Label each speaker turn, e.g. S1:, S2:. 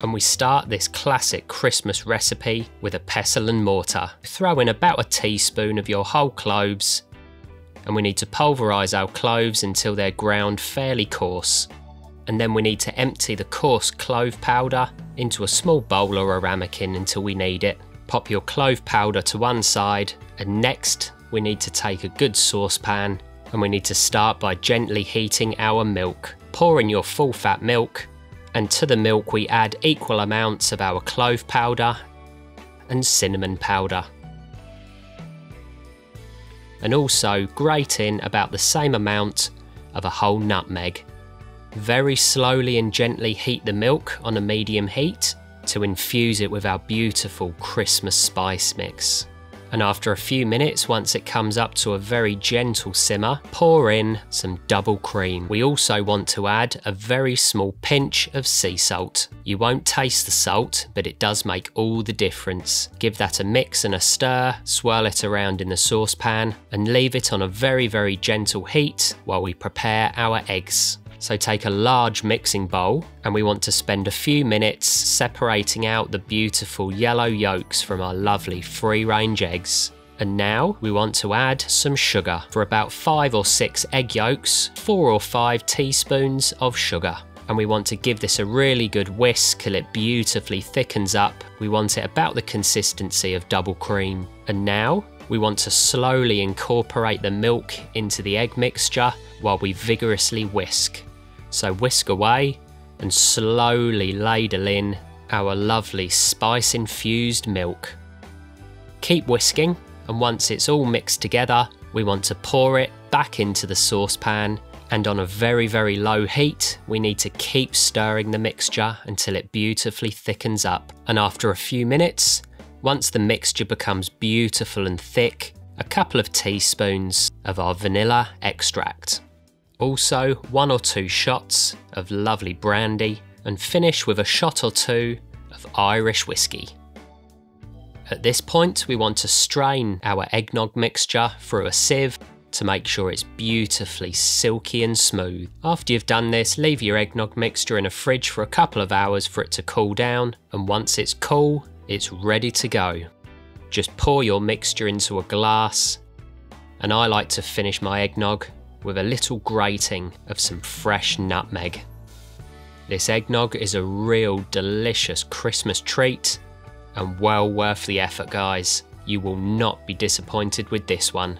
S1: And we start this classic Christmas recipe with a pestle and mortar. Throw in about a teaspoon of your whole cloves, and we need to pulverise our cloves until they're ground fairly coarse. And then we need to empty the coarse clove powder into a small bowl or a ramekin until we need it. Pop your clove powder to one side, and next we need to take a good saucepan and we need to start by gently heating our milk. Pour in your full fat milk and to the milk we add equal amounts of our clove powder and cinnamon powder. And also grate in about the same amount of a whole nutmeg. Very slowly and gently heat the milk on a medium heat to infuse it with our beautiful Christmas spice mix and after a few minutes, once it comes up to a very gentle simmer, pour in some double cream. We also want to add a very small pinch of sea salt. You won't taste the salt, but it does make all the difference. Give that a mix and a stir, swirl it around in the saucepan, and leave it on a very, very gentle heat while we prepare our eggs. So take a large mixing bowl and we want to spend a few minutes separating out the beautiful yellow yolks from our lovely free range eggs. And now we want to add some sugar. For about five or six egg yolks, four or five teaspoons of sugar. And we want to give this a really good whisk till it beautifully thickens up. We want it about the consistency of double cream. And now we want to slowly incorporate the milk into the egg mixture while we vigorously whisk. So whisk away and slowly ladle in our lovely spice infused milk. Keep whisking and once it's all mixed together, we want to pour it back into the saucepan. And on a very very low heat we need to keep stirring the mixture until it beautifully thickens up. And after a few minutes once the mixture becomes beautiful and thick a couple of teaspoons of our vanilla extract also, one or two shots of lovely brandy, and finish with a shot or two of Irish whiskey. At this point, we want to strain our eggnog mixture through a sieve to make sure it's beautifully silky and smooth. After you've done this, leave your eggnog mixture in a fridge for a couple of hours for it to cool down, and once it's cool, it's ready to go. Just pour your mixture into a glass, and I like to finish my eggnog with a little grating of some fresh nutmeg. This eggnog is a real delicious Christmas treat and well worth the effort, guys. You will not be disappointed with this one.